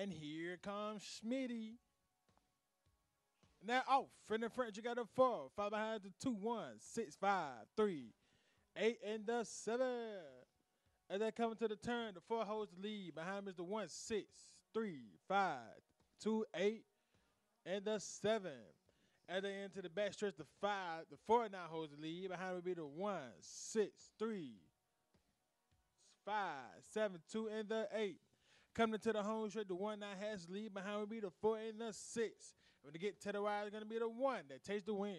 And here comes Schmitty. Now off. Friend and French, you got a four. Five behind the two, one, six, five, three, eight, and the seven. As they come to the turn, the four holds the lead. Behind is the one, six, three, five, two, eight, and the seven. As they enter the backstretch, the five, the four now holds the lead. Behind would be the one, six, three, five, seven, two, and the eight. Coming to the home stretch, the one that has the lead. Behind will be the four and the six. When they get to the wire, it's gonna be the one that takes the win.